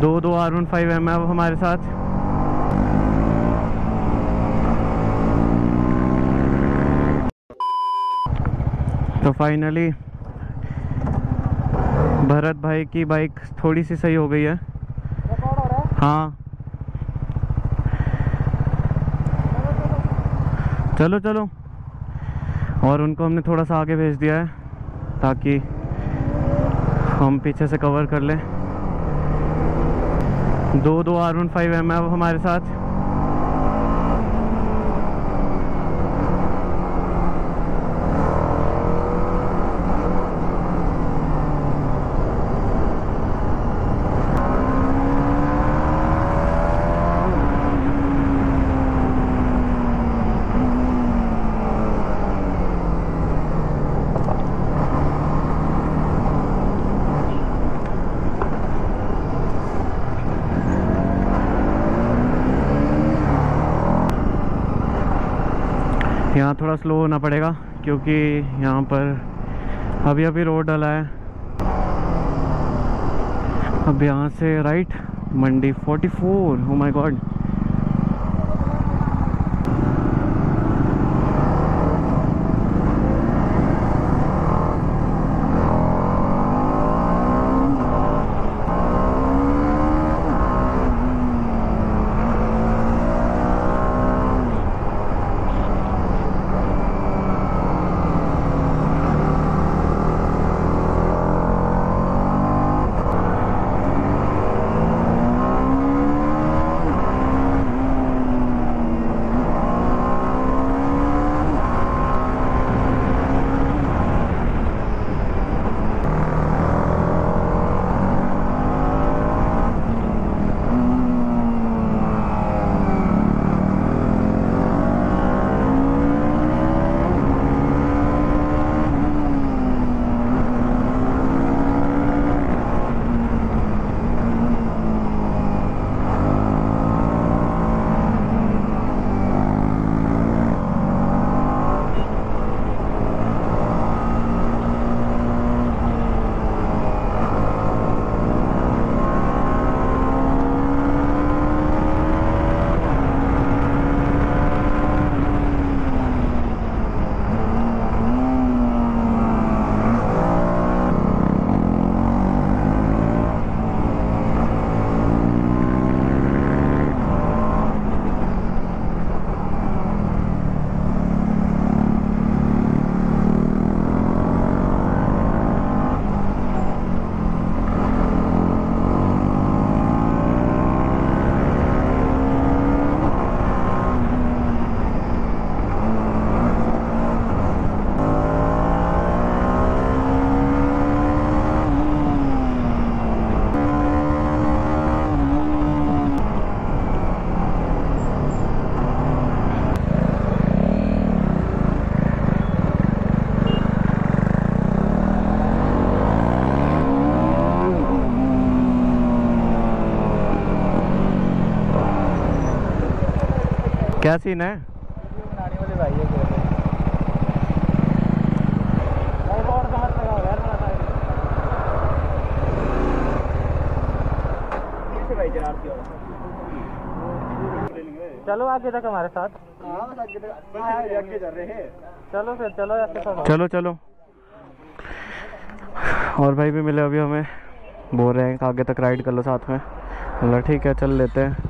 दो दो R one five M अब हमारे साथ। तो फाइनली भरत भाई की बाइक थोड़ी सी सही हो गई है। हाँ। चलो चलो। और उनको हमने थोड़ा सा आगे भेज दिया है, ताकि हम पीछे से कवर कर लें। दो दो आर वन फाइव एम हमारे साथ। यहाँ थोड़ा स्लो होना पड़ेगा, क्योंकि यहाँ पर अभी अभी रोड डला है। अब यहाँ से right Mandi 44 oh my God क्या सीन है? चलो आगे तक हमारे साथ। चलो फिर चलो ऐसे चलो। चलो और भाई भी मिले अभी हमें। बोल रहे हैं आगे तक राइड कर लो साथ में। बोला ठीक है चल लेते हैं।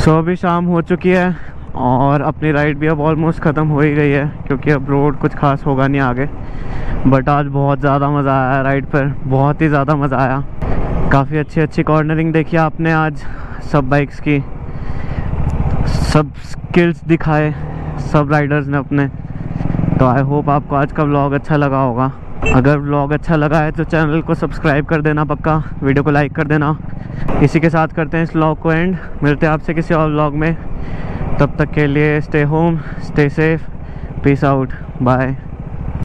सो अभी शाम हो चुकी है और अपनी राइड भी अब ऑलमोस्ट ख़त्म हो ही गई है, क्योंकि अब रोड कुछ खास होगा नहीं आगे। बट आज बहुत ज़्यादा मज़ा आया राइड पर, बहुत ही ज़्यादा मज़ा आया। काफ़ी अच्छी अच्छी कॉर्नरिंग देखी आपने आज। सब बाइक्स की। सब स्किल्स दिखाए। सब राइडर्स ने अपने। तो आई होप आपको आज का व्लॉग अच्छा लगा होगा। अगर व्लॉग अच्छा लगा है तो चैनल को सब्सक्राइब कर देना पक्का। वीडियो को लाइक कर देना। इसी के साथ करते हैं इस व्लॉग को एंड मिलते हैं आपसे किसी और व्लॉग में। तब तक के लिए stay home stay safe peace out bye